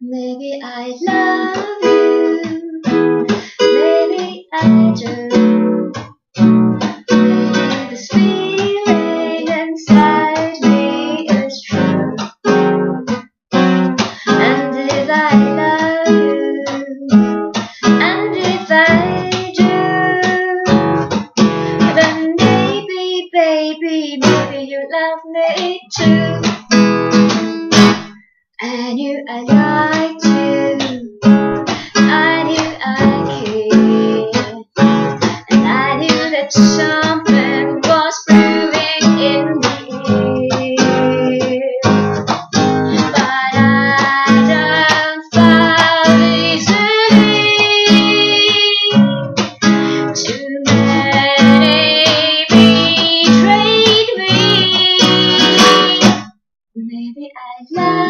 Maybe I love you, maybe I do. Maybe this feeling inside me is true. And if I love you, and if I do, then maybe, baby, maybe you love me too. I knew I. I. And I knew that something was brewing in. But I don't fall easily. Too many betrayed me. Maybe I love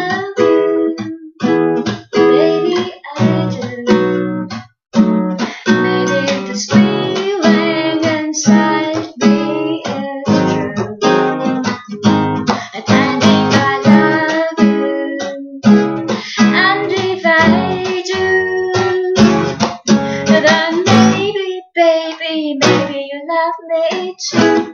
baby, maybe you love me too.